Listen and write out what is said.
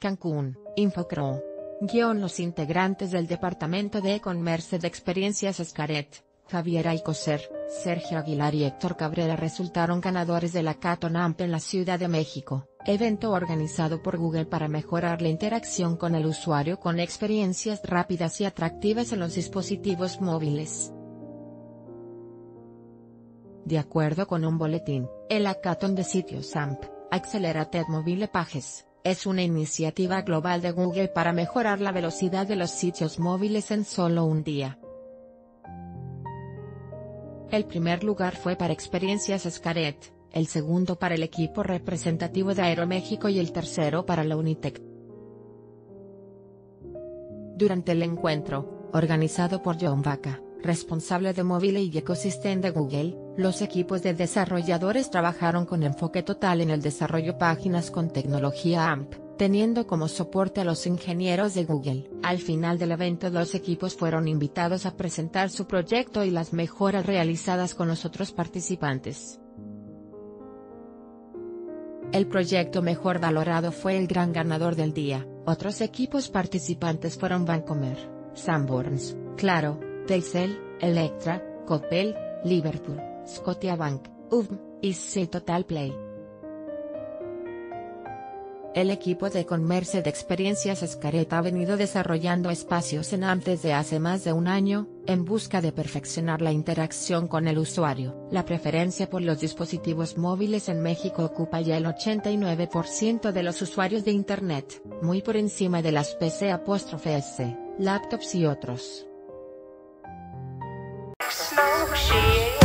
Cancún, Infocro. Guión Los integrantes del Departamento de E-Commerce de Experiencias Escaret, Javier Alcocer, Sergio Aguilar y Héctor Cabrera resultaron ganadores de la Caton Amp en la Ciudad de México, evento organizado por Google para mejorar la interacción con el usuario con experiencias rápidas y atractivas en los dispositivos móviles. De acuerdo con un boletín, el hackathon de sitios AMP, Accelerated Mobile Pages, es una iniciativa global de Google para mejorar la velocidad de los sitios móviles en solo un día. El primer lugar fue para Experiencias Scaret, el segundo para el equipo representativo de Aeroméxico y el tercero para la Unitec. Durante el encuentro, organizado por John Vaca, responsable de móvil y ecosistema de Google, los equipos de desarrolladores trabajaron con enfoque total en el desarrollo páginas con tecnología AMP, teniendo como soporte a los ingenieros de Google. Al final del evento los equipos fueron invitados a presentar su proyecto y las mejoras realizadas con los otros participantes. El proyecto mejor valorado fue el gran ganador del día, otros equipos participantes fueron Vancomer, Sanborns, Claro, Telcel, Electra, Coppel, Liverpool, Scotiabank, UVM, y C Total Play. El equipo de Conmerce de Experiencias Escaret ha venido desarrollando espacios en AMP desde hace más de un año, en busca de perfeccionar la interacción con el usuario. La preferencia por los dispositivos móviles en México ocupa ya el 89% de los usuarios de Internet, muy por encima de las PC-S, laptops y otros. She.